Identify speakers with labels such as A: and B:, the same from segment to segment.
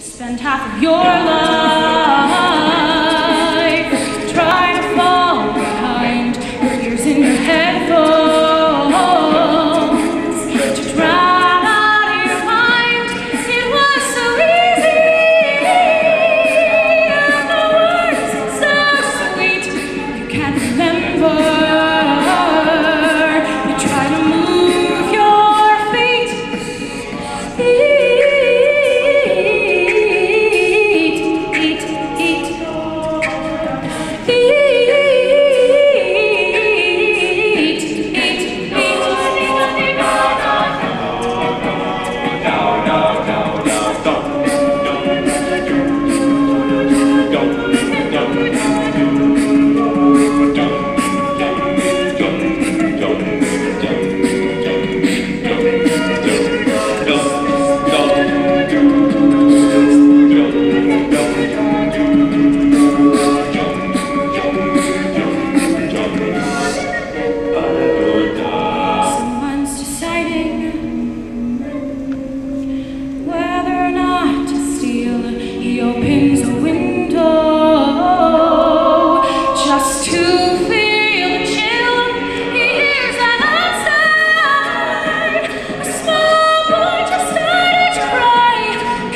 A: spend half of your life. He opens a window just to feel the chill. He hears that outside a small boy just started to cry.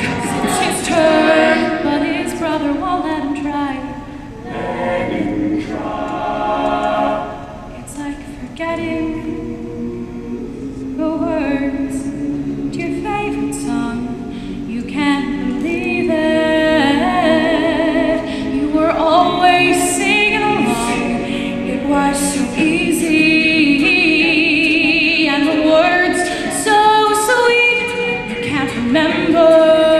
A: Cause it's his turn but his brother won't let him try. Let him try. It's like forgetting the words to your favorite song. always singing along. It was so easy, and the words so sweet. You can't remember.